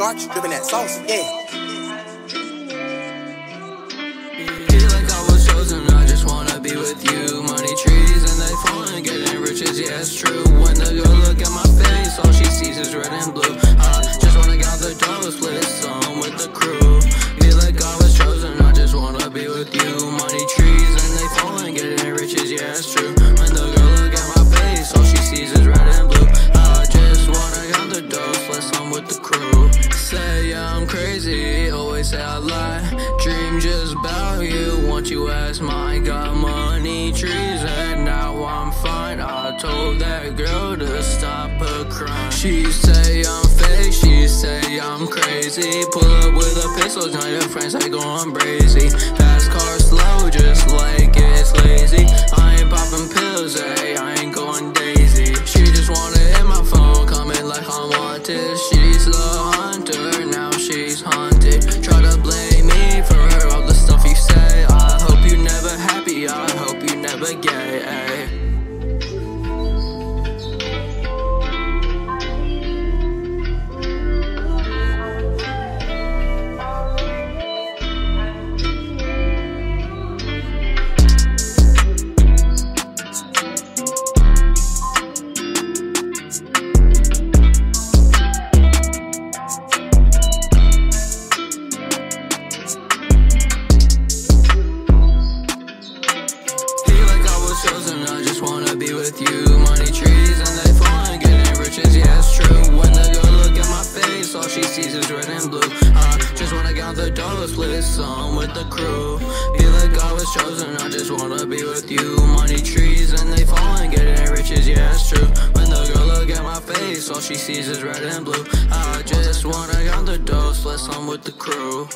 Sarge, dripping that sauce, yeah. With you. Money trees and they falling, getting riches, yeah, it's true. When the girl look at my face, all she sees is red and blue. I say I lie. Dream just about you, want you as mine. Got money trees and now I'm fine. I told that girl to stop her crying. She say I'm fake, she say I'm crazy. Pull up with a pistol, join your friends, I go on oh, brazy. Fast car slow, just like it's lazy. I ain't popping pills, ayy, I ain't going daisy. She just wanna hit my phone, coming like I'm wanted. She's the with you. Money trees and they falling, getting riches, yeah, it's true. When the girl look at my face, all she sees is red and blue. I just wanna out the door, split some with the crew. Feel like I was chosen, I just wanna be with you. Money trees and they falling, getting riches, yeah, it's true. When the girl look at my face, all she sees is red and blue. I just wanna out the door, split some with the crew.